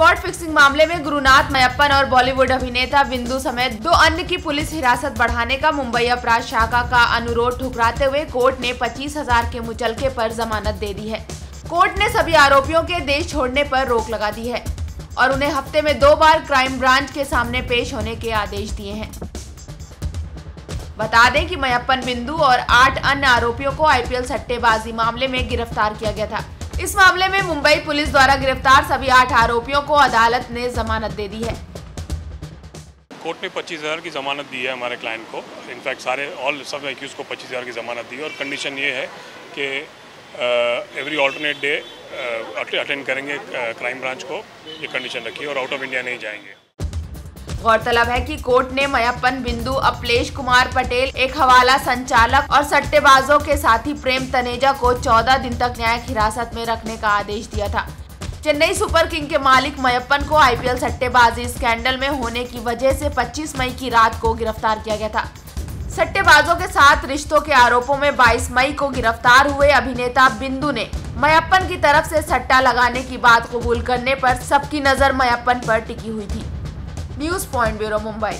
Spot fixing मामले में गुरुनाथ मयप्पन और बॉलीवुड अभिनेता बिंदु समेत दो अन्य की पुलिस हिरासत बढ़ाने का मुंबई अपराध शाखा का अनुरोध ठुकराते हुए कोर्ट ने पच्चीस हज़ार के मुचलके पर जमानत दे दी है। कोर्ट ने सभी आरोपियों के देश छोड़ने पर रोक लगा दी है और उन्हें हफ़्ते में दो बार क्राइम ब्रांच के सामने पेश होने के आदेश दिए हैं। बता दें कि मयप्पन बिंदु और आठ अन्य आरोपियों को आईपीएल सट्टेबाजी मामले में गिरफ़्तार किया गया था। इस मामले में मुंबई पुलिस द्वारा गिरफ़्तार सभी आठ आरोपियों को अदालत ने जमानत दे दी है। कोर्ट ने पच्चीस हज़ार की ज़मानत दी है हमारे क्लाइंट को। इनफैक्ट सारे ऑल सब एक्यूज़ को पच्चीस हज़ार की ज़मानत दी है और कंडीशन ये है कि एवरी ऑल्टरनेट डे अटेंड करेंगे क्राइम ब्रांच को। ये कंडीशन रखी है और आउट ऑफ़ इंडिया नहीं जाएँगे। गौरतलब है कि कोर्ट ने मयप्पन बिंदु अपलेश कुमार पटेल, एक हवाला संचालक और सट्टेबाजों के साथी प्रेम तनेजा को 14 दिन तक न्यायिक हिरासत में रखने का आदेश दिया था। चेन्नई सुपर किंग के मालिक मयप्पन को आईपीएल सट्टेबाजी स्कैंडल में होने की वजह से 25 मई की रात को गिरफ़्तार किया गया था। सट्टेबाजों के साथ रिश्तों के आरोपों में 22 मई को गिरफ़्तार हुए अभिनेता बिंदु ने मयप्पन की तरफ़ से सट्टा लगाने की बात कबूल करने पर सबकी नज़र मयप्पन पर टिकी हुई थी। News point bureau Mumbai